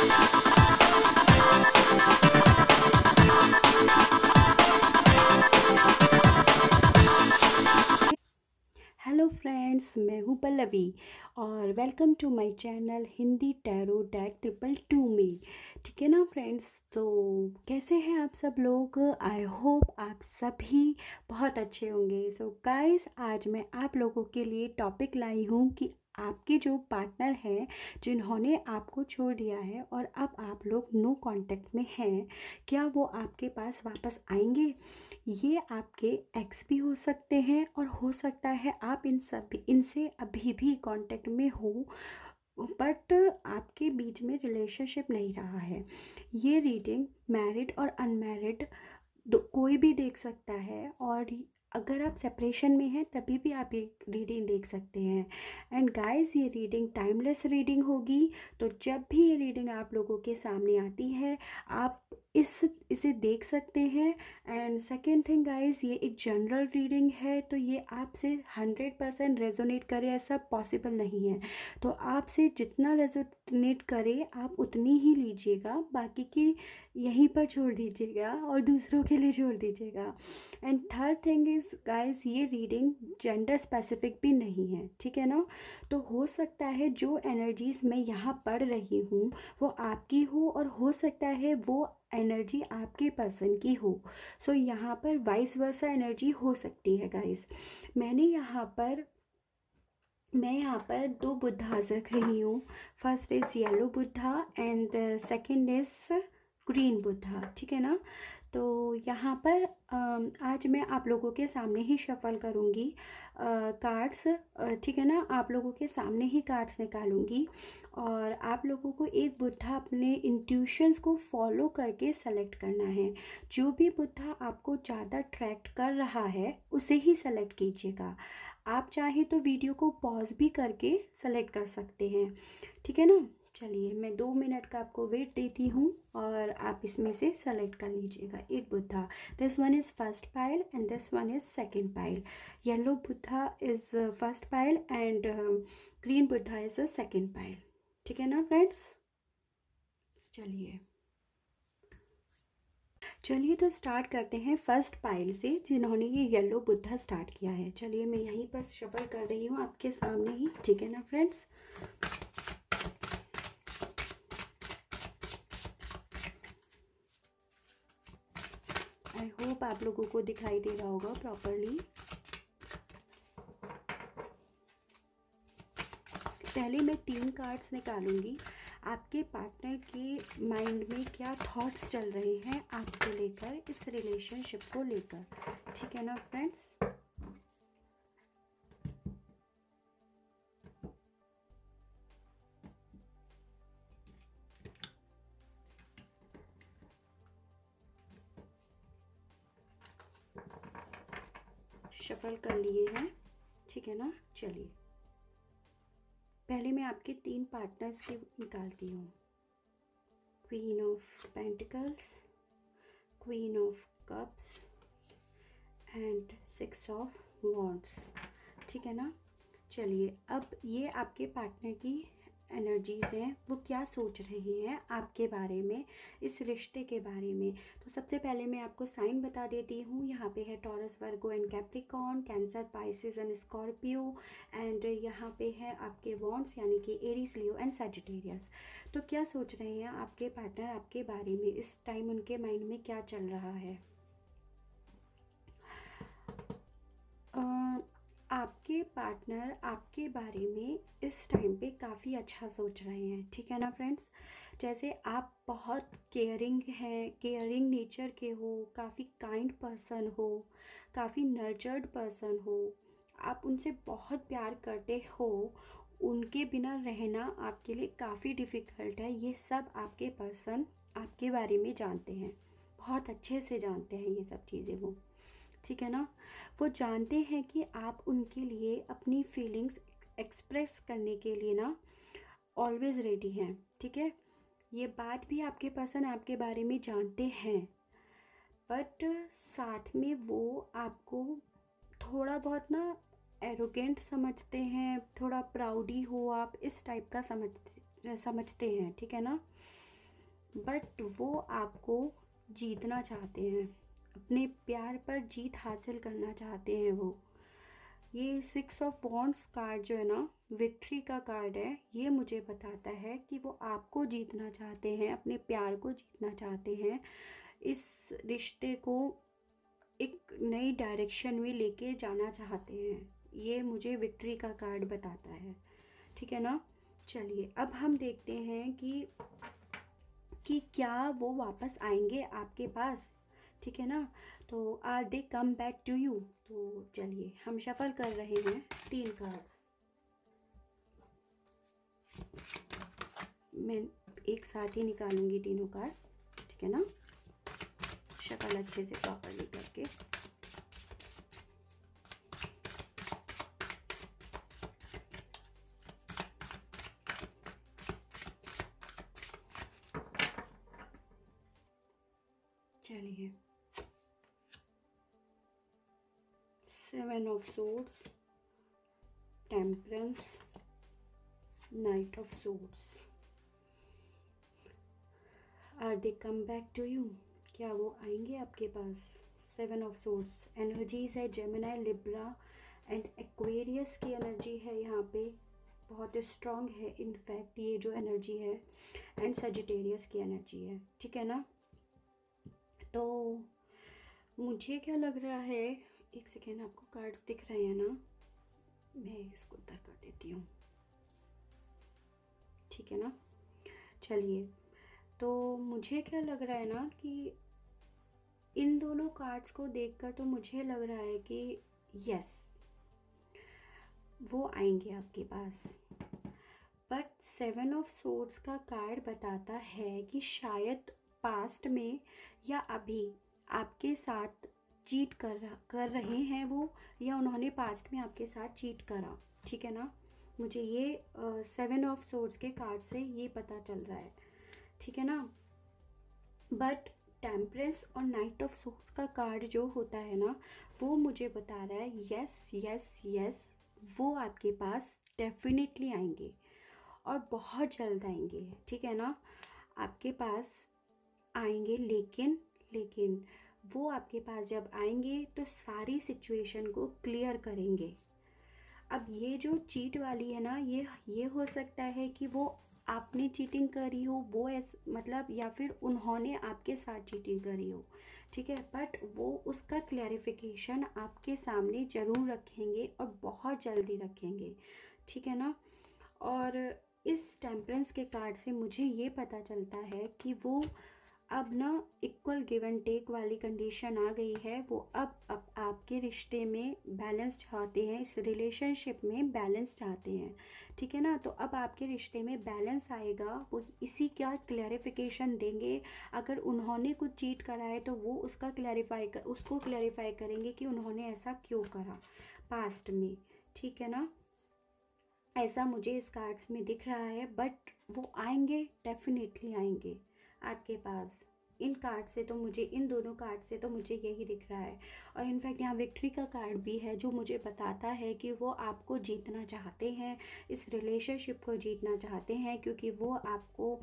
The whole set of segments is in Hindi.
हेलो फ्रेंड्स मैं हूँ पल्लवी और welcome to my channel Hindi tarot deck triple two में ठीक है ना फ्रेंड्स तो कैसे हैं आप सब लोग? आई होप आप सभी बहुत अच्छे होंगे। सो so, गाइस आज मैं आप लोगों के लिए टॉपिक लाई हूँ कि आपके जो पार्टनर हैं, जिन्होंने आपको छोड़ दिया है और अब आप लोग नो कांटेक्ट में हैं, क्या वो आपके पास वापस आएँगे? ये आपके एक्स भी हो सकते हैं और हो सकता है आप इन सभी, इनसे अभी भी कांटेक्ट में हो बट आपके बीच में रिलेशनशिप नहीं रहा है। ये रीडिंग मैरिड और अनमैरिड कोई भी देख सकता है और अगर आप सेपरेशन में हैं, तभी भी आप ये रीडिंग देख सकते हैं। एंड गाइस ये रीडिंग टाइमलेस रीडिंग होगी। तो जब भी ये रीडिंग आप लोगों के सामने आती है, आप इस, इसे देख सकते हैं। एंड सेकेंड थिंग गाइस ये एक जनरल रीडिंग है तो ये आपसे हंड्रेड परसेंट रेजोनेट करे, ऐसा पॉसिबल नहीं है। तो आपसे जितना रेजोनेट करे, आप उतनी ही लीजिएगा, बाकी की यहीं पर छोड़ दीजिएगा और दूसरों के लिए छोड़ दीजिएगा। And third thing is guys ये रीडिंग जेंडर स्पेसिफिक भी नहीं है, ठीक है ना? तो हो सकता है जो एनर्जीज़ मैं यहाँ पढ़ रही हूँ, वो आपकी हो, और हो सकता है वो एनर्जी आपके पर्सन की हो। सो so, यहाँ पर वाइस वर्सा एनर्जी हो सकती है गाइस मैंने यहाँ पर मैं यहाँ पर दो बुद्धाज रख रही हूँ. First is yellow Buddha and second is green Buddha, ठीक है ना? तो यहाँ पर आज मैं आप लोगों के सामने ही शफल करूँगी कार्ड्स ठीक है ना? आप लोगों के सामने ही कार्ड्स निकालूँगी और आप लोगों को एक बुद्धा अपने इंट्यूशंस को फॉलो करके सेलेक्ट करना है। जो भी बुद्धा आपको ज़्यादा अट्रैक्ट कर रहा है, उसे ही सेलेक्ट कीजिएगा। आप चाहे तो वीडियो को पॉज भी करके सेलेक्ट कर सकते हैं, ठीक है ना? चलिए मैं दो मिनट का आपको वेट देती हूँ और आप इसमें से सेलेक्ट कर लीजिएगा। एक Buddha this one is first pile and this one is second pile yellow Buddha is first pile and green Buddha is a second pile ठीक है ना फ्रेंड्स चलिए। चलिए तो स्टार्ट करते हैं फ़र्स्ट पाइल से, जिन्होंने ये येलो बुद्धा स्टार्ट किया है। चलिए मैं यहीं पर शफल कर रही हूँ आपके सामने ही। ठीक है ना फ्रेंड्स होप आप लोगों को दिखाई दे रहा होगा प्रॉपरली पहले मैं तीन कार्ड्स निकालूँगी। आपके पार्टनर के माइंड में क्या थॉट्स चल रहे हैं आपको लेकर, इस रिलेशनशिप को लेकर। ठीक है ना फ्रेंड्स शफल कर लिए हैं। ठीक है ना? चलिए। पहले मैं आपके तीन पार्टनर्स के निकालती हूँ। Queen of pentacles queen of cups and six of wands ठीक है ना? चलिए, अब ये आपके पार्टनर की एनर्जीज़ हैं, वो क्या सोच रही हैं आपके बारे में, इस रिश्ते के बारे में। तो सबसे पहले मैं आपको साइन बता देती हूँ। यहाँ पे है Taurus Virgo and Capricorn Cancer Pisces and Scorpio and यहाँ पे है आपके वॉन्ट्स यानी कि एरीज लियो एंड सेजिटेरियस तो क्या सोच रहे हैं आपके पार्टनर आपके बारे में, इस टाइम उनके माइंड में क्या चल रहा है? आपके पार्टनर आपके बारे में इस टाइम पे काफ़ी अच्छा सोच रहे हैं, ठीक है ना फ्रेंड्स जैसे आप बहुत केयरिंग हैं केयरिंग नेचर के हो, काफ़ी काइंड पर्सन हो, काफ़ी नर्चर्ड पर्सन हो, आप उनसे बहुत प्यार करते हो, उनके बिना रहना आपके लिए काफ़ी डिफ़िकल्ट है। ये सब आपके पर्सन आपके बारे में जानते हैं, बहुत अच्छे से जानते हैं ये सब चीज़ें वो। ठीक है ना? वो जानते हैं कि आप उनके लिए अपनी फीलिंग्स एक्सप्रेस करने के लिए ना ऑलवेज़ रेडी हैं, ठीक है? ये बात भी आपके पर्सन आपके बारे में जानते हैं। बट साथ में वो आपको थोड़ा बहुत ना एरोगेंट समझते हैं, थोड़ा प्राउडी हो आप, इस टाइप का समझ, समझते हैं, ठीक है ना? बट वो आपको जीतना चाहते हैं। अपने प्यार पर जीत हासिल करना चाहते हैं वो। ये सिक्स ऑफ़ वॉन्ट्स कार्ड जो है ना विक्ट्री का कार्ड है, ये मुझे बताता है कि वो आपको जीतना चाहते हैं, अपने प्यार को जीतना चाहते हैं। इस रिश्ते को एक नई डायरेक्शन में लेके जाना चाहते हैं। ये मुझे विक्ट्री का कार्ड बताता है। ठीक है ना? चलिए, अब हम देखते हैं कि कि क्या वो वापस आएँगे आपके पास? ठीक है ना? तो are they come back to you. तो चलिए, हम शफल कर रहे हैं तीन कार्ड्स मैं एक साथ ही निकालूँगी तीनों कार्ड ठीक है ना? शक्ल अच्छे से प्रॉपरली करके। Seven of swords temperance knight of swords are they come back to you क्या वो आएँगे आपके पास? सेवन ऑफ़ सूट्स एनर्जीज है जेमिना लिब्रा एंड एक्वेरियस की एनर्जी है यहाँ पे. बहुत स्ट्रॉन्ग है इनफैक्ट ये जो एनर्जी है एंड सजिटेरियस की एनर्जी है. ठीक है ना? तो मुझे क्या लग रहा है एक सेकेंड आपको कार्ड्स दिख रहे हैं ना? मैं इसको उतर कर देती हूँ। ठीक है ना? चलिए। तो मुझे क्या लग रहा है ना कि इन दोनों कार्ड्स को देखकर तो मुझे लग रहा है कि यस वो आएँगे आपके पास। बट सेवन ऑफ़ सोर्ट्स का कार्ड बताता है कि शायद पास्ट में या अभी आपके साथ चीट कर रहा, कर रहे हैं वो, या उन्होंने पास्ट में आपके साथ चीट करा, ठीक है ना? मुझे ये सेवन ऑफ़ सोर्स के कार्ड से ये पता चल रहा है, ठीक है ना? बट टेम्परेंस और नाइट ऑफ़ सोर्स का कार्ड जो होता है ना, वो मुझे बता रहा है यस यस यस वो आपके पास डेफिनेटली आएँगे और बहुत जल्द आएँगे, ठीक है ना? आपके पास आएँगे, लेकिन लेकिन वो आपके पास जब आएँगे तो सारी सिचुएशन को क्लियर करेंगे। अब ये जो चीट वाली है ना, ये ये हो सकता है कि वो आपने चीटिंग करी हो, वो ऐस मतलब या फिर उन्होंने आपके साथ चीटिंग करी हो, ठीक है? बट वो उसका क्लैरिफिकेशन आपके सामने ज़रूर रखेंगे और बहुत जल्दी रखेंगे, ठीक है ना? और इस टेम्परेंस के कार्ड से मुझे ये पता चलता है कि वो अब ना इक्वल गिव एंड टेक वाली कंडीशन आ गई है, वो अब अब आपके रिश्ते में बैलेंस चाहते हैं, इस रिलेशनशिप में बैलेंस चाहते हैं, ठीक है ना? तो अब आपके रिश्ते में बैलेंस आएगा, वो इसी क्या क्लैरिफिकेशन देंगे? अगर उन्होंने कुछ चीट करा है तो वो उसका क्लैरिफाई कर उसको क्लैरिफाई करेंगे कि उन्होंने ऐसा क्यों करा पास्ट में, ठीक है ना? ऐसा मुझे इस कार्ड्स में दिख रहा है बट वो आएँगे डेफिनेटली आएँगे। आपके पास। इन कार्ड से तो मुझे, इन दोनों कार्ड से तो मुझे यही दिख रहा है। और इनफैक्ट यहाँ विक्ट्री का कार्ड भी है जो मुझे बताता है कि वो आपको जीतना चाहते हैं, इस रिलेशनशिप को जीतना चाहते हैं क्योंकि वो आपको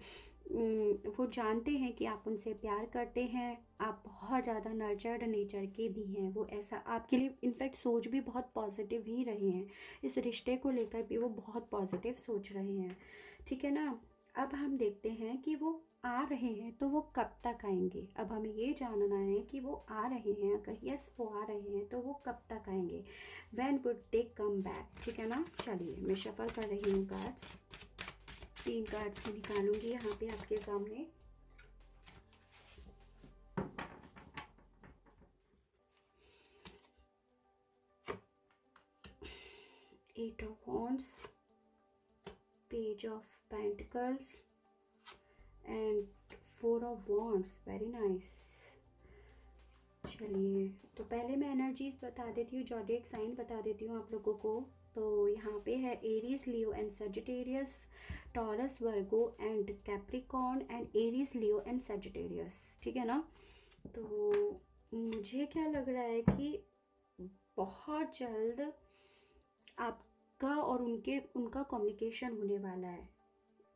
वो जानते हैं कि आप उनसे प्यार करते हैं, आप बहुत ज़्यादा नर्चर्ड नेचर के भी हैं, वो ऐसा आपके लिए इनफैक्ट सोच भी बहुत पॉजिटिव ही रहे हैं। इस रिश्ते को लेकर भी वो बहुत पॉजिटिव सोच रहे हैं। ठीक है ना? अब हम देखते हैं कि वो आ रहे हैं तो वो कब तक आएँगे? अब हमें ये जानना है कि वो आ रहे हैं, अगर यस वो आ रहे हैं तो वो कब तक आएँगे? When would they come back ठीक है ना? चलिए, मैं शफल कर रही हूँ कार्ड्स तीन कार्ड्स निकालूँगी यहाँ पे आपके सामने। Eight of wands page of pentacles and four of wands very nice चलिए तो पहले मैं एनर्जीज बता देती हूँ जॉडियक साइन बता देती हूँ आप लोगों को। तो यहाँ पे है Aries Leo and Sagittarius Taurus Virgo and Capricorn and Aries Leo and Sagittarius ठीक है ना? तो मुझे क्या लग रहा है कि बहुत जल्द आपका और उनके उनका कम्युनिकेशन होने वाला है।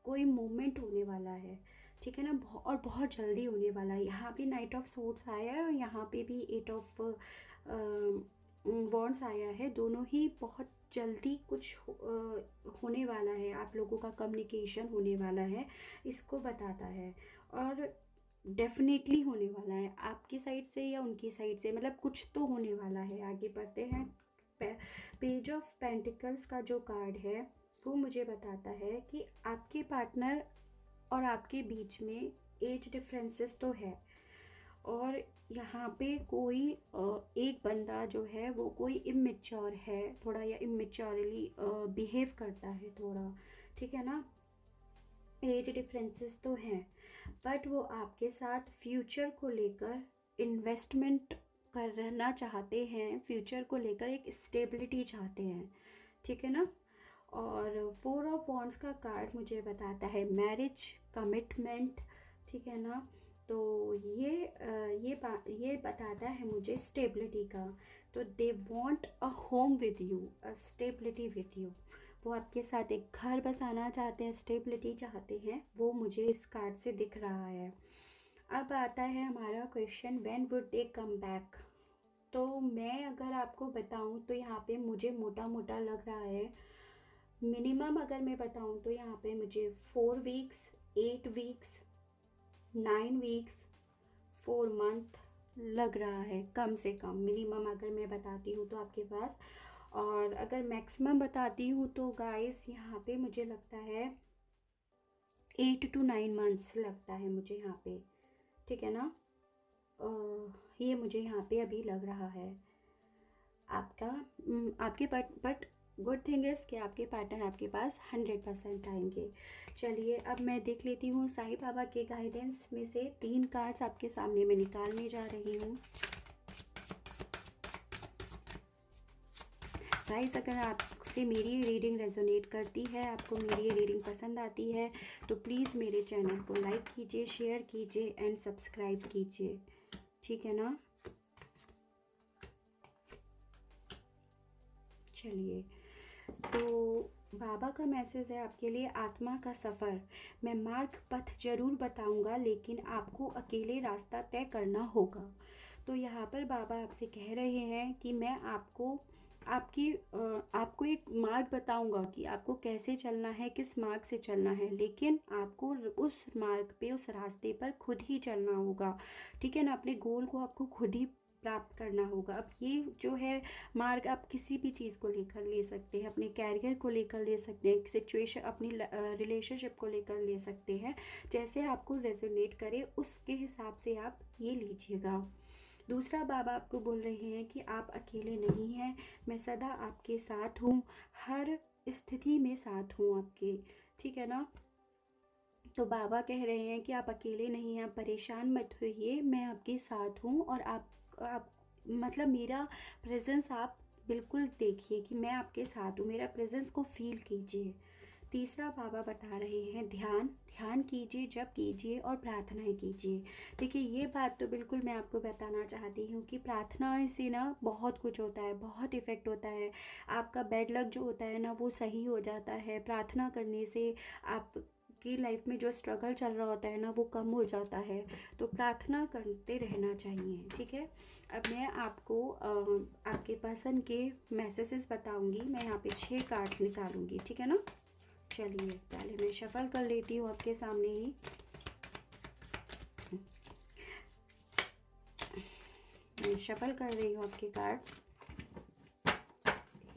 कोई मूवमेंट होने वाला है ठीक है ना? और बहुत जल्दी होने वाला है। यहाँ पे नाइट ऑफ़ सोर्ट्स आया है और यहाँ पे भी एट ऑफ़ वॉन्ट्स आया है। दोनों ही बहुत जल्दी कुछ हो, आ, होने वाला है। आप लोगों का कम्युनिकेशन होने वाला है। इसको बताता है। और डेफिनेटली होने वाला है। आपकी साइड से या उनकी साइड से मतलब कुछ तो होने वाला है। आगे बढ़ते हैं। पेज ऑफ़ पेंटिकल्स का जो कार्ड है, वो मुझे बताता है कि आपके पार्टनर और आपके बीच में एज डिफरेंसेस तो है। और यहाँ पे कोई एक बंदा जो है, वो कोई इमेच्योर है, थोड़ा या इमेच्योरली बिहेव करता है थोड़ा, ठीक है ना? एज डिफरेंसेस तो हैं बट वो आपके साथ फ्यूचर को लेकर इन्वेस्टमेंट करना चाहते हैं फ्यूचर को लेकर एक स्टेबिलिटी चाहते हैं, ठीक है ना? और फोर ऑफ़ वॉन्ट्स का कार्ड मुझे बताता है मैरिज कमिटमेंट ठीक है ना? तो ये ये ये बताता है मुझे स्टेबिलिटी का। तो they want a home with you a stability with you वो आपके साथ एक घर बसाना चाहते हैं स्टेबिलिटी चाहते हैं, वो मुझे इस कार्ड से दिख रहा है। अब आता है हमारा question when would they come back तो मैं अगर आपको बताऊँ तो यहाँ पे मुझे मोटा मोटा लग रहा है। मिनिमम अगर मैं बताऊँ तो यहाँ पे मुझे four weeks eight weeks nine weeks four month लग रहा है, कम से कम। मिनिमम अगर मैं बताती हूँ तो आपके पास। और अगर मैक्सिमम बताती हूँ तो गाइस यहाँ पे मुझे लगता है एट टू नाइन मंथ्स लगता है मुझे यहाँ पे। ठीक है ना? ये मुझे यहाँ पे अभी लग रहा है। आपका आपके but but good thing is कि आपके पैटर्न आपके पास हंड्रेड परसेंट आएँगे। चलिए, अब मैं देख लेती हूँ साईं बाबा के गाइडेंस में से तीन कार्ड्स आपके सामने मैं निकालने जा रही हूँ। गाइस अगर आपसे मेरी रीडिंग रेजोनेट करती है, आपको मेरी ये रीडिंग पसंद आती है तो प्लीज़ मेरे चैनल को लाइक कीजिए शेयर कीजिए एंड सब्सक्राइब कीजिए। ठीक है ना? चलिए तो बाबा का मैसेज है आपके लिए आत्मा का सफ़र। मैं मार्ग पथ ज़रूर बताऊँगा, लेकिन आपको अकेले रास्ता तय करना होगा। तो यहाँ पर बाबा आपसे कह रहे हैं कि मैं आपको आपकी आपको एक मार्ग बताऊँगा कि आपको कैसे चलना है, किस मार्ग से चलना है, लेकिन आपको उस मार्ग पे, उस रास्ते पर खुद ही चलना होगा। ठीक है ना? अपने गोल को आपको खुद ही प्राप्त करना होगा। अब ये जो है मार्ग आप किसी भी चीज़ को लेकर ले सकते हैं, अपने कैरियर को लेकर ले सकते हैं, सिचुएशन, अपनी रिलेशनशिप को लेकर ले सकते हैं। जैसे आपको रेजोनेट करे, उसके हिसाब से आप ये लीजिएगा। दूसरा बाबा आपको बोल रहे हैं कि आप अकेले नहीं हैं, मैं सदा आपके साथ हूँ, हर स्थिति में साथ हूँ आपके, ठीक है ना? तो बाबा कह रहे हैं कि आप अकेले नहीं हैं, आप परेशान मत होइए, मैं आपके साथ हूँ और आप आप मतलब मेरा प्रेजेंस आप बिल्कुल देखिए कि मैं आपके साथ हूँ, मेरा प्रेजेंस को फील कीजिए। तीसरा बाबा बता रहे हैं, ध्यान ध्यान कीजिए जब कीजिए और प्रार्थनाएँ कीजिए। देखिए, ये बात तो बिल्कुल मैं आपको बताना चाहती हूँ कि प्रार्थना से ना बहुत कुछ होता है, बहुत इफ़ेक्ट होता है। आपका बेड लक जो होता है ना, वो सही हो जाता है। प्रार्थना करने से आप की लाइफ में जो स्ट्रगल चल रहा होता है ना, वो कम हो जाता है। तो प्रार्थना करते रहना चाहिए, ठीक है? अब मैं आपको आपके पसंद के मैसेजेस बताऊँगी। मैं यहाँ पे छः कार्ड्स निकालूँगी, ठीक है ना? चलिए, पहले मैं शफल कर लेती हूँ आपके सामने ही। मैं शफल कर रही हूँ आपके कार्ड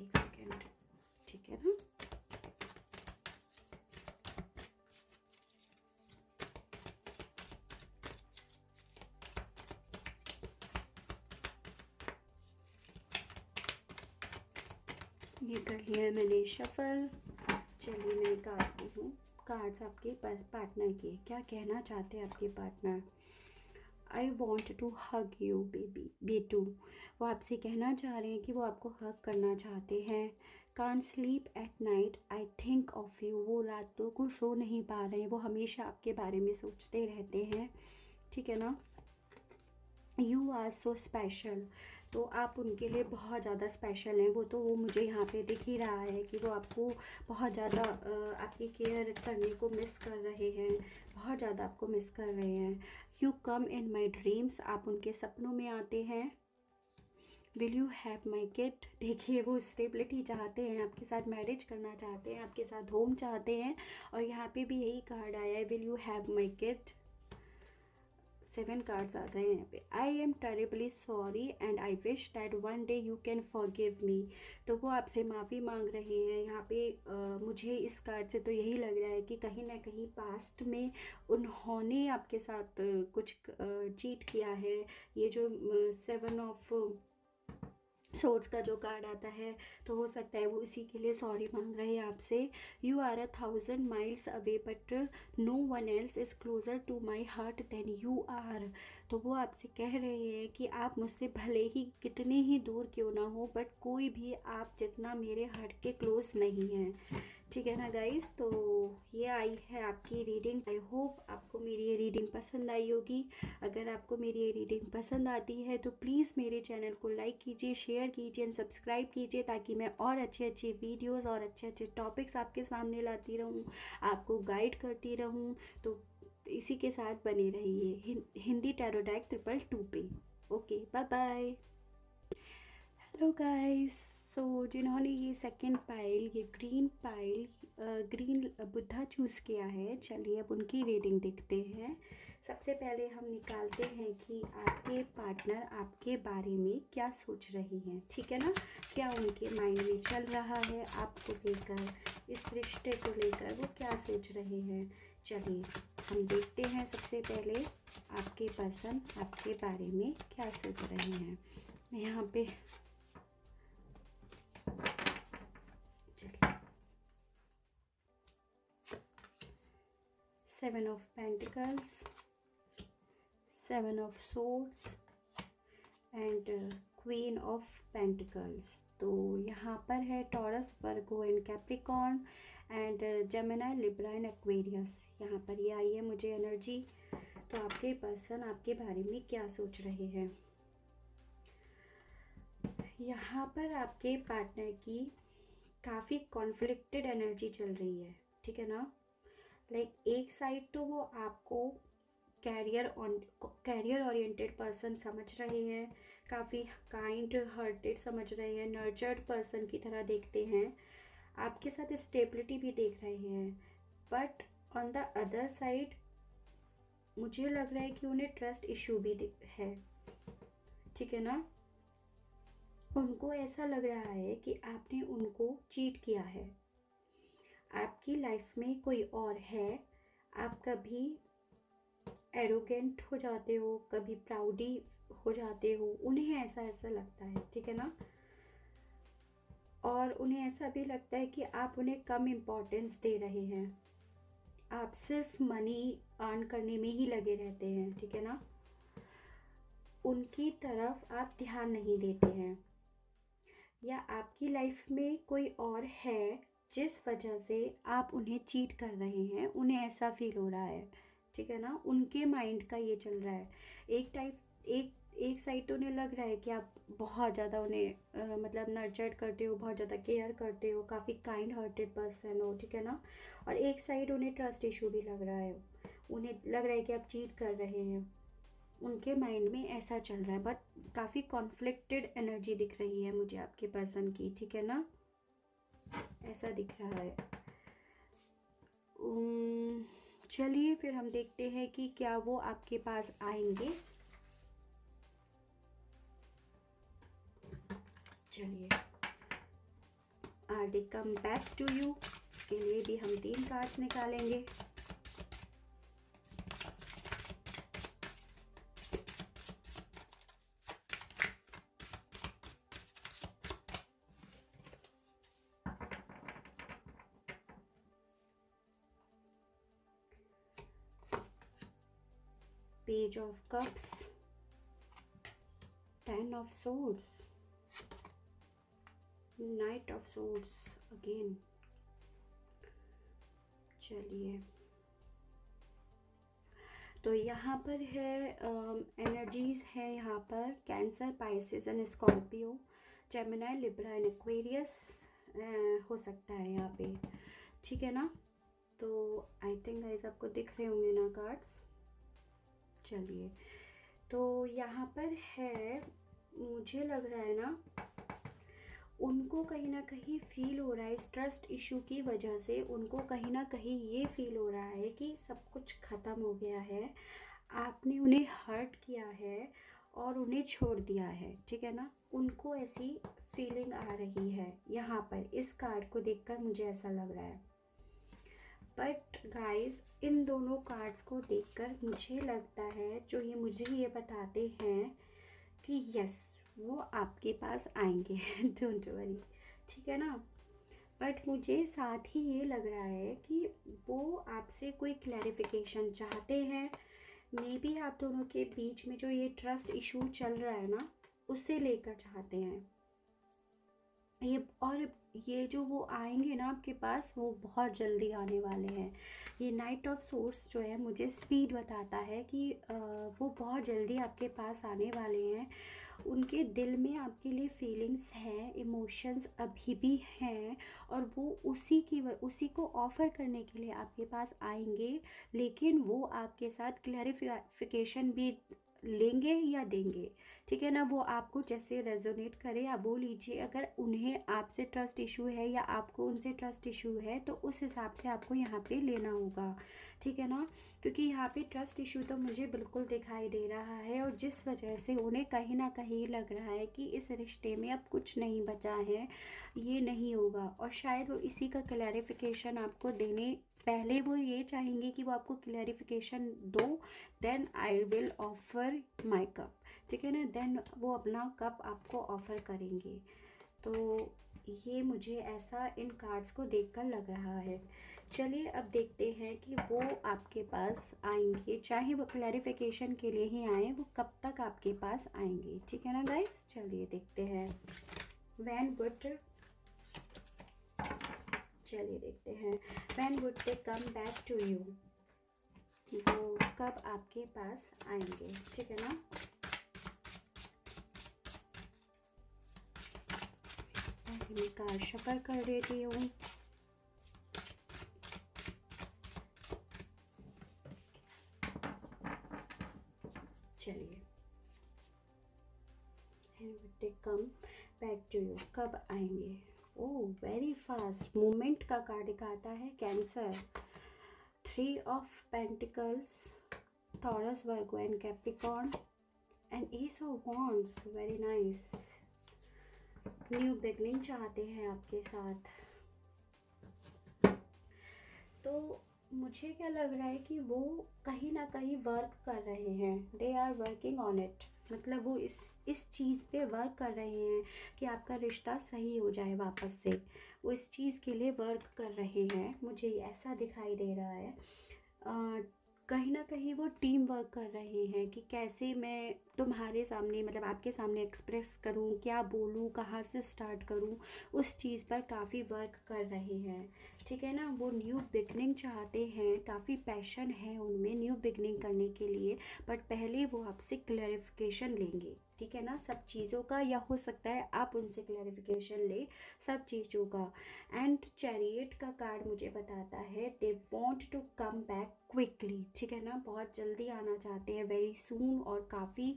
एक सेकेंड ठीक है ना? ये कर लिया है मैंने शफल चलिए मैं काटती हूँ। कार्ड्स आपके पार्टनर के। क्या कहना चाहते हैं आपके partner I want to hug you baby बेटू वो आपसे कहना चाह रहे हैं कि वो आपको हग करना चाहते हैं। Can't sleep at night I think of you वो रातों को सो नहीं पा रहे हैं। वो हमेशा आपके बारे में सोचते रहते हैं। ठीक है ना? यू आर सो स्पेशल तो आप उनके लिए बहुत ज़्यादा स्पेशल हैं। वो तो वो मुझे यहाँ पे दिख ही रहा है कि वो आपको बहुत ज़्यादा आपकी केयर करने को मिस कर रहे हैं, बहुत ज़्यादा आपको मिस कर रहे हैं। You come in my dreams आप उनके सपनों में आते हैं। Will you have my kit देखिए, वो स्टेबिलिटी चाहते हैं, आपके साथ मैरिज करना चाहते हैं, आपके साथ होम चाहते हैं। और यहाँ पे भी यही कार्ड आया है will you have my kit seven cards आ गए हैं यहाँ पे। I am terribly sorry and I wish that one day you can forgive me तो वो आपसे माफ़ी मांग रहे हैं। यहाँ पे आ, मुझे इस कार्ड से तो यही लग रहा है कि कहीं ना कहीं पास्ट में उन्होंने आपके साथ कुछ चीट किया है। ये जो सेवन ऑफ़ सोर्ट्स का जो कार्ड आता है तो हो सकता है वो इसी के लिए सॉरी मांग रहे हैं आपसे। You are a thousand miles away but no one else is closer to my heart than you are तो वो आपसे कह रहे हैं कि आप मुझसे भले ही कितने ही दूर क्यों ना हो बट कोई भी आप जितना मेरे हार्ट के क्लोज नहीं है। ठीक है ना गाइस तो ये आई है आपकी रीडिंग आई होप आपको मेरी ये रीडिंग पसंद आई होगी। अगर आपको मेरी ये रीडिंग पसंद आती है तो प्लीज़ मेरे चैनल को लाइक कीजिए शेयर कीजिए एंड सब्सक्राइब कीजिए ताकि मैं और अच्छे अच्छे वीडियोस और अच्छे अच्छे टॉपिक्स आपके सामने लाती रहूँ, आपको गाइड करती रहूँ। तो इसी के साथ बने रहिए Hindi tarot deck triple two पे। Okay bye bye hello guys so जिन्होंने ये सेकंड पाइल ये green pile green Buddha choose किया है, चलिए अब उनकी रीडिंग देखते हैं। सबसे पहले हम निकालते हैं कि आपके पार्टनर आपके बारे में क्या सोच रही हैं, ठीक है ना? क्या उनके माइंड में चल रहा है, आपको लेकर, इस रिश्ते को लेकर वो क्या सोच रहे हैं। चलिए, हम देखते हैं सबसे पहले आपके पर्सन आपके बारे में क्या सोच रहे हैं। यहाँ पे seven of pentacles seven of swords and queen of pentacles. तो यहाँ पर है Taurus Virgo and Capricorn and Gemini Libra and Aquarius यहाँ पर ये आई है मुझे एनर्जी तो आपके पर्सन आपके बारे में क्या सोच रहे हैं? यहाँ पर आपके पार्टनर की काफ़ी कॉन्फ्लिक्टेड एनर्जी चल रही है ठीक है ना? लाइक like, एक साइड तो वो आपको कैरियर कैरियर ओरिएंटेड पर्सन समझ रहे हैं काफ़ी काइंड हार्टेड समझ रहे हैं नर्चर्ड पर्सन की तरह देखते हैं। आपके साथ स्टेबिलिटी भी देख रहे हैं। But on the other side मुझे लग रहा है कि उन्हें ट्रस्ट इशू भी है। ठीक है ना? उनको ऐसा लग रहा है कि आपने उनको चीट किया है। आपकी लाइफ में कोई और है, आप कभी एरोगेंट हो जाते हो, कभी प्राउडी हो जाते हो, उन्हें ऐसा ऐसा लगता है। ठीक है ना? और उन्हें ऐसा भी लगता है कि आप उन्हें कम इम्पोर्टेंस दे रहे हैं। आप सिर्फ़ मनी अर्न करने में ही लगे रहते हैं, ठीक है ना? उनकी तरफ़ आप ध्यान नहीं देते हैं। या आपकी लाइफ में कोई और है जिस वजह से आप उन्हें चीट कर रहे हैं, उन्हें ऐसा फील हो रहा है, ठीक है ना? उनके माइंड का ये चल रहा है। एक टाइप एक एक साइड तो उन्हें लग रहा है कि आप बहुत ज़्यादा उन्हें मतलब नर्चर्ड करते हो, बहुत ज़्यादा केयर करते हो, काफ़ी काइंड हार्टेड पर्सन हो, ठीक है ना? और एक साइड उन्हें ट्रस्ट इशू भी लग रहा है। उन्हें लग रहा है कि आप चीट कर रहे हैं। उनके माइंड में ऐसा चल रहा है बट काफ़ी कॉन्फ्लिक्टेड एनर्जी दिख रही है मुझे आपके पर्सन की, ठीक है ना? ऐसा दिख रहा है। चलिए फिर हम देखते हैं कि क्या वो आपके पास आएँगे। चलिए। Are they come back to you इसके लिए भी हम तीन कार्ड्स निकालेंगे। Page of cups ten of swords knight of swords again. चलिए। तो यहाँ पर है एनर्जीज़ है यहाँ पर Cancer Pisces and Scorpio Gemini Libra and Aquarius हो सकता है यहाँ पे। ठीक है ना? तो आई थिंक गाइज़ आपको दिख रहे होंगे ना कार्ड्स चलिए। तो यहाँ पर है, मुझे लग रहा है ना उनको कहीं ना कहीं फील हो रहा है इस ट्रस्ट इशू की वजह से उनको कहीं ना कहीं ये फील हो रहा है कि सब कुछ ख़त्म हो गया है। आपने उन्हें हर्ट किया है और उन्हें छोड़ दिया है, ठीक है ना? उनको ऐसी फीलिंग आ रही है यहाँ पर, इस कार्ड को देखकर मुझे ऐसा लग रहा है। बट गाइस इन दोनों कार्ड्स को देखकर मुझे लगता है, जो ये मुझे ये बताते हैं कि यस वो आपके पास आएँगे। डोंट वरी ठीक है ना? बट मुझे साथ ही ये लग रहा है कि वो आपसे कोई क्लैरिफिकेशन चाहते हैं। मे बी आप दोनों के बीच में जो ये ट्रस्ट इशू चल रहा है ना, उसे लेकर चाहते हैं। ये और ये जो वो आएँगे ना आपके पास, वो बहुत जल्दी आने वाले हैं। ये नाइट ऑफ़ सोर्स जो है, मुझे स्पीड बताता है कि वो बहुत जल्दी आपके पास आने वाले हैं। उनके दिल में आपके लिए फीलिंग्स हैं इमोशंस अभी भी हैं और वो उसी की उसी को ऑफ़र करने के लिए आपके पास आएँगे, लेकिन वो आपके साथ क्लैरिफिकेशन भी लेंगे या देंगे? ठीक है ना? वो आपको जैसे रेजोनेट करे, आप वो लीजिए, अगर उन्हें आपसे ट्रस्ट इशू है या आपको उनसे ट्रस्ट इशू है तो उस हिसाब से आपको यहाँ पे लेना होगा। ठीक है ना? क्योंकि यहाँ पे ट्रस्ट इशू तो मुझे बिल्कुल दिखाई दे रहा है और जिस वजह से उन्हें कहीं ना कहीं लग रहा है कि इस रिश्ते में अब कुछ नहीं बचा है, ये नहीं होगा। और शायद वो इसी का क्लैरिफिकेशन आपको देने पहले वो ये चाहेंगे कि वो आपको क्लैरिफिकेशन दो then I will offer my cup ठीक है ना? देन वो अपना कप आपको ऑफ़र करेंगे। तो ये मुझे ऐसा इन कार्ड्स को देखकर लग रहा है। चलिए अब देखते हैं कि वो आपके पास आएँगे। चाहे वो क्लैरिफिकेशन के लिए ही आए, वो कब तक आपके पास आएँगे, ठीक है ना गाइस चलिए देखते हैं। वैन बुट चलिए देखते हैं। When would they come back to you वो कब आपके पास आएँगे? ठीक है ना? मैं कार शफर कर देती हूँ। चलिए। कम बैक टू यू कब आएँगे? ओह वेरी फास्ट मोमेंट का कार्ड दिखाता है Cancer three of pentacles Taurus Virgo and Capricorn and ace of wands very nice new beginning चाहते हैं आपके साथ. तो मुझे क्या लग रहा है कि वो कहीं ना कहीं वर्क कर रहे हैं. They are working on it मतलब वो इस इस चीज़ पे वर्क कर रहे हैं कि आपका रिश्ता सही हो जाए वापस से। वो इस चीज़ के लिए वर्क कर रहे हैं। मुझे ऐसा दिखाई दे रहा है। कहीं ना कहीं वो टीम वर्क कर रहे हैं कि कैसे मैं तुम्हारे सामने मतलब आपके सामने एक्सप्रेस करूँ, क्या बोलूँ, कहाँ से स्टार्ट करूँ, उस चीज़ पर काफ़ी वर्क कर रहे हैं। ठीक है ना? वो न्यू बिगनिंग चाहते हैं, काफ़ी पैशन है उनमें न्यू बिगनिंग करने के लिए बट पहले वो आपसे क्लैरिफिकेशन लेंगे, ठीक है ना? सब चीज़ों का, या हो सकता है आप उनसे क्लैरिफिकेशन ले सब चीज़ों का। एंड चैरियट का कार्ड मुझे बताता है they want to come back quickly ठीक है ना? बहुत जल्दी आना चाहते हैं वेरी सून और काफ़ी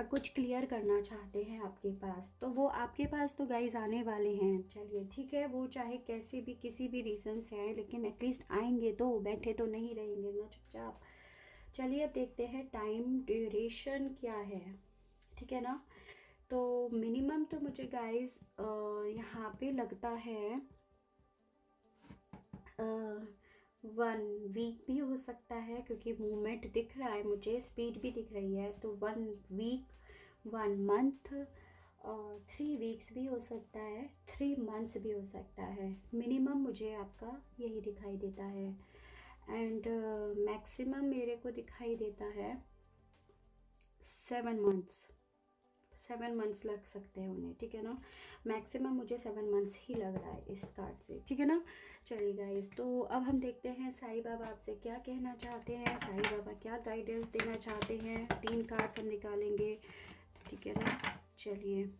कुछ क्लियर करना चाहते हैं आपके पास तो वो आपके पास तो गाइज़ आने वाले हैं। चलिए, ठीक है, वो चाहे कैसे भी, किसी भी रीज़न से आए लेकिन एटलीस्ट आएँगे तो बैठे तो नहीं रहेंगे, ना चुपचाप। चलिए, अब देखते हैं टाइम ड्यूरेशन क्या है, ठीक है ना? तो मिनिमम तो मुझे गाइज़ यहाँ पे लगता है वन वीक भी हो सकता है क्योंकि मूवमेंट दिख रहा है मुझे स्पीड भी दिख रही है। तो वन वीक वन मंथ और थ्री वीक्स भी हो सकता है थ्री मंथ्स भी हो सकता है। मिनिमम मुझे आपका यही दिखाई देता है। एंड मैक्सिमम uh, मेरे को दिखाई देता है सेवन मंथ्स। सेवन मंथ्स लग सकते हैं उन्हें, ठीक है ना? मैक्सिमम मुझे सेवन मंथ्स ही लग रहा है इस कार्ड से, ठीक है ना? चलिए गाइस तो अब हम देखते हैं साईं बाबा आपसे क्या कहना चाहते हैं, साईं बाबा क्या गाइडेंस देना चाहते हैं? तीन कार्ड्स हम निकालेंगे, ठीक है ना? चलिए।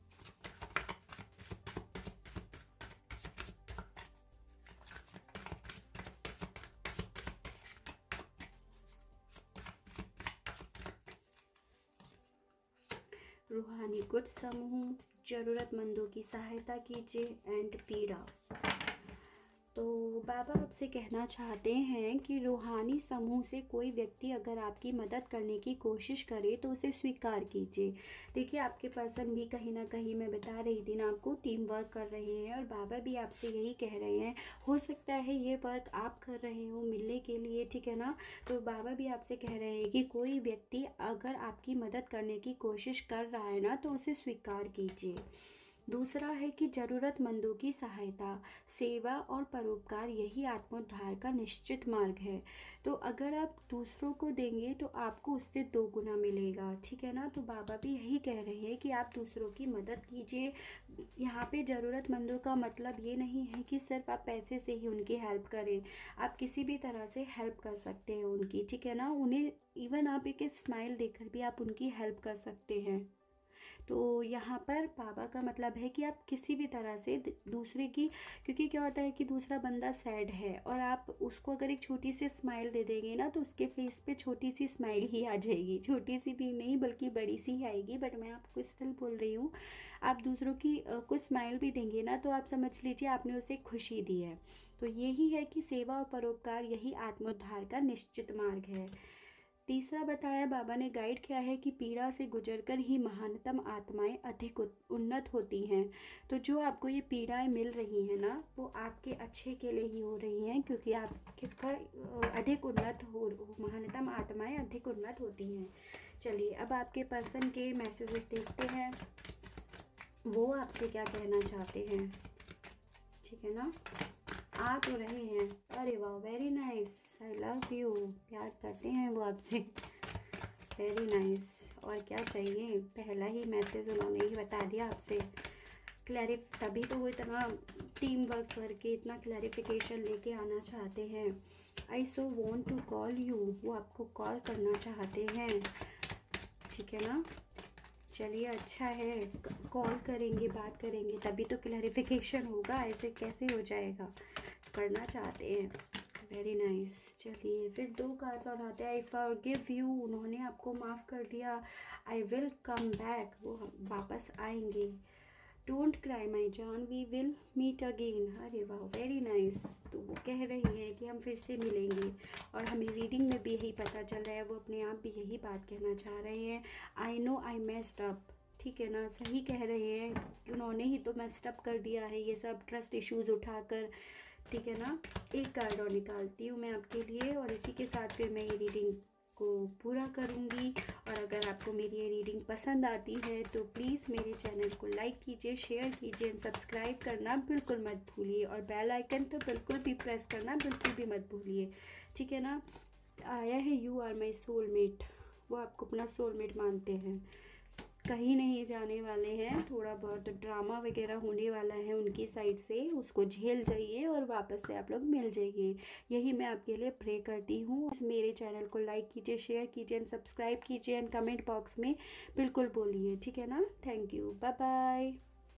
रूहानी गुड समूह ज़रूरतमंदों की सहायता कीजिए एंड पीड़ा। तो बाबा आपसे कहना चाहते हैं कि रूहानी समूह से कोई व्यक्ति अगर आपकी मदद करने की कोशिश करे तो उसे स्वीकार कीजिए। देखिए, आपके पर्सन भी कहीं ना कहीं मैं बता रही थी ना, आपको टीम वर्क कर रहे हैं और बाबा भी आपसे यही कह रहे हैं। हो सकता है ये वर्क आप कर रहे हो मिलने के लिए, ठीक है ना? तो बाबा भी आपसे कह रहे हैं कि कोई व्यक्ति अगर आपकी मदद करने की कोशिश कर रहा है ना तो उसे स्वीकार कीजिए। दूसरा है कि ज़रूरतमंदों की सहायता, सेवा और परोपकार यही आत्मोद्धार का निश्चित मार्ग है। तो अगर आप दूसरों को देंगे तो आपको उससे दो गुना मिलेगा, ठीक है ना? तो बाबा भी यही कह रहे हैं कि आप दूसरों की मदद कीजिए। यहाँ पे ज़रूरतमंदों का मतलब ये नहीं है कि सिर्फ़ आप पैसे से ही उनकी हेल्प करें। आप किसी भी तरह से हेल्प कर सकते हैं उनकी, ठीक है ना? उन्हें इवन आप एक स्माइल देकर भी आप उनकी हेल्प कर सकते हैं। तो यहाँ पर बाबा का मतलब है कि आप किसी भी तरह से दूसरे की, क्योंकि क्या होता है कि दूसरा बंदा सैड है और आप उसको अगर एक छोटी सी स्माइल दे देंगे ना तो उसके फेस पे छोटी सी स्माइल ही आ जाएगी। छोटी सी भी नहीं, बल्कि बड़ी सी ही आएगी। बट मैं आपको स्टिल बोल रही हूँ, आप दूसरों की कुछ स्माइल भी देंगे ना तो आप समझ लीजिए आपने उसे खुशी दी है। तो यही है कि सेवा और परोपकार, यही आत्मोद्धार का निश्चित मार्ग है। तीसरा बताया बाबा ने गाइड किया है कि पीड़ा से गुजरकर ही महानतम आत्माएँ अधिक उन्नत होती हैं। तो जो आपको ये पीड़ाएँ मिल रही हैं ना, वो आपके अच्छे के लिए ही हो रही हैं, क्योंकि आपका अधिक उन्नत हो, महानतम आत्माएँ अधिक उन्नत होती हैं। चलिए, अब आपके पर्सन के मैसेजेस देखते हैं। वो आपसे क्या कहना चाहते हैं? ठीक है ना? आ तो रहे हैं। अरे वाह very nice I love you प्यार करते हैं वो आपसे। वेरी नाइस और क्या चाहिए? पहला ही मैसेज उन्होंने ही बता दिया आपसे। क्लैरिफ तभी तो वो इतना टीम वर्क करके, इतना क्लैरिफिकेशन लेके आना चाहते हैं। I so want to call you वो आपको कॉल करना चाहते हैं। ठीक है ना? चलिए अच्छा है। कॉल करेंगे, बात करेंगे, तभी तो क्लैरिफिकेशन होगा। ऐसे कैसे हो जाएगा? करना चाहते हैं। वेरी नाइस चलिए, फिर दो कार्ड्स और आते हैं। आई फॉर गिव यू उन्होंने आपको माफ़ कर दिया। आई विल कम बैक वो वापस आएँगे। डोंट क्राई माई जान वी विल मीट अगेन अरे वाह वेरी नाइस तो वो कह रही हैं कि हम फिर से मिलेंगे। और हमें रीडिंग में भी यही पता चल रहा है। वो अपने आप भी यही बात कहना चाह रहे हैं। I know I messed up ठीक है ना? सही कह रहे हैं। उन्होंने ही तो मेस्ड अप कर दिया है ये सब ट्रस्ट इश्यूज़ उठाकर। ठीक है ना? एक कार्ड और निकालती हूँ मैं आपके लिए और इसी के साथ फिर मैं ये रीडिंग को पूरा करूँगी। और अगर आपको मेरी ये रीडिंग पसंद आती है तो प्लीज़ मेरे चैनल को लाइक कीजिए शेयर कीजिए एंड सब्सक्राइब करना बिल्कुल मत भूलिए और बेल आइकन तो बिल्कुल भी प्रेस करना बिल्कुल भी मत भूलिए। ठीक है ना? आया है यू आर माई सोलमेट वो आपको अपना सोलमेट मानते हैं। कहीं नहीं जाने वाले हैं। थोड़ा बहुत ड्रामा वगैरह होने वाला है उनकी साइड से। उसको झेल जाइए और वापस से आप लोग मिल जाइए। यही मैं आपके लिए प्रे करती हूँ। मेरे चैनल को लाइक कीजिए शेयर कीजिए एंड सब्सक्राइब कीजिए एंड कमेंट बॉक्स में बिल्कुल बोलिए। ठीक है ना? Thank you bye bye